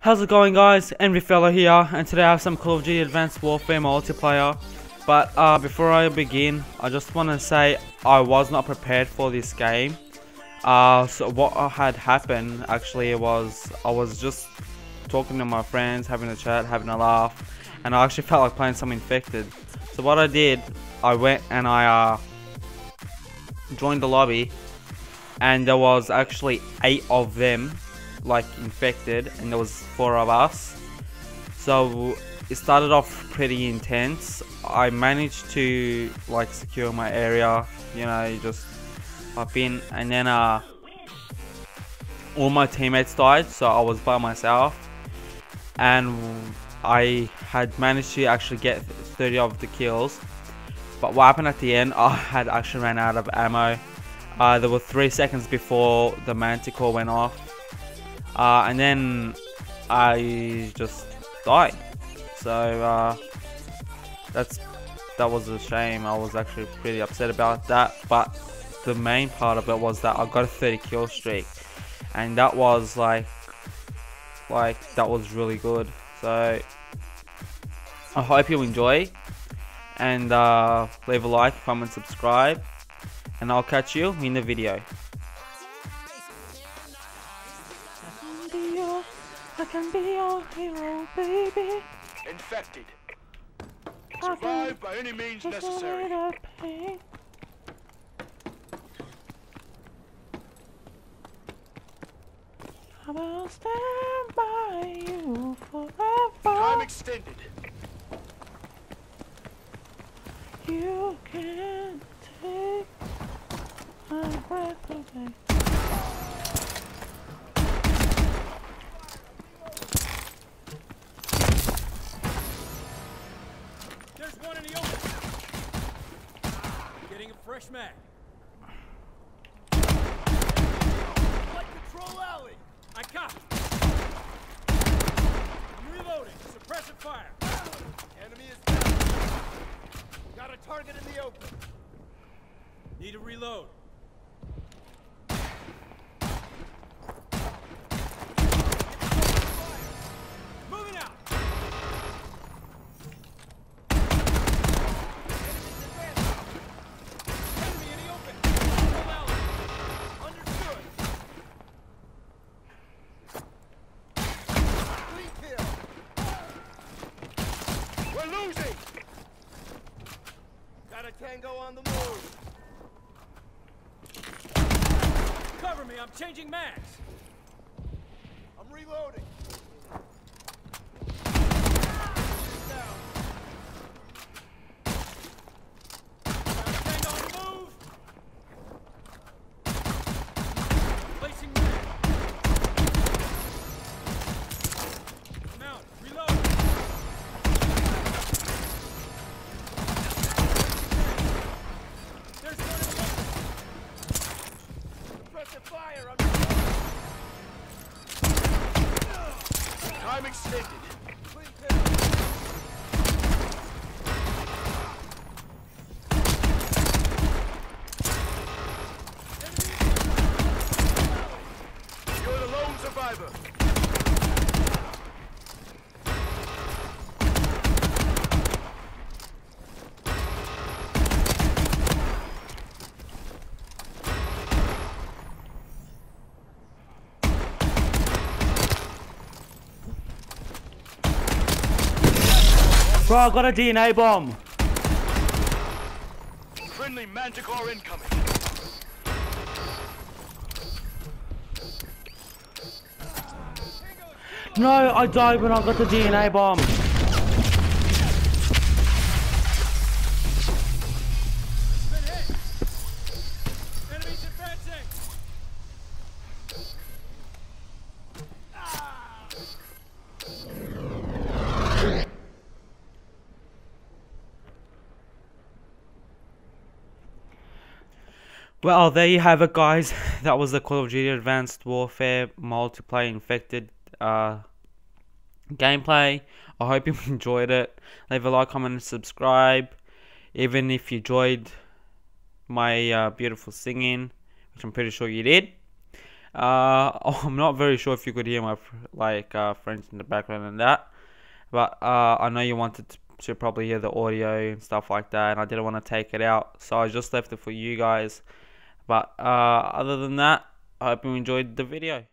How's it going guys? Envy Fellow here and today I have some Call of Duty Advanced Warfare multiplayer. But uh, before I begin, I just want to say I was not prepared for this game. Uh, so what had happened actually was I was just talking to my friends, having a chat, having a laugh, and I actually felt like playing some infected. So what I did, I went and I uh, joined the lobby, and there was actually eight of them like infected and there was four of us. So it started off pretty intense. I managed to like secure my area you know just pop in and then uh all my teammates died so I was by myself. And I had managed to actually get 30 of the kills. But what happened at the end I had actually ran out of ammo. Uh, there were three seconds before the manticore went off uh, and then I just died. So uh, that's that was a shame. I was actually pretty upset about that. But the main part of it was that I got a 30 kill streak, and that was like like that was really good. So I hope you enjoy, and uh, leave a like, comment, subscribe, and I'll catch you in the video. I can be your hero, baby. Infected. Survive by any means necessary. I will stand by you forever. Time extended. You can't take my breath away. Fresh mag. Light control alley. I copy. I'm reloading. Suppressive fire. Enemy is down. Got a target in the open. Need to reload. Got a tango on the move. Cover me, I'm changing mags. I'm reloading. Time extended. You're the lone survivor. Bro, I got a DNA bomb. Friendly Manticore incoming. No, I died when I got the DNA bomb. Well, there you have it, guys. That was the Call of Duty Advanced Warfare multiplayer infected uh, gameplay. I hope you enjoyed it. Leave a like, comment, and subscribe. Even if you enjoyed my uh, beautiful singing, which I'm pretty sure you did. Uh, I'm not very sure if you could hear my like uh, friends in the background and that, but uh, I know you wanted to, to probably hear the audio and stuff like that, and I didn't want to take it out, so I just left it for you guys. But uh, other than that, I hope you enjoyed the video.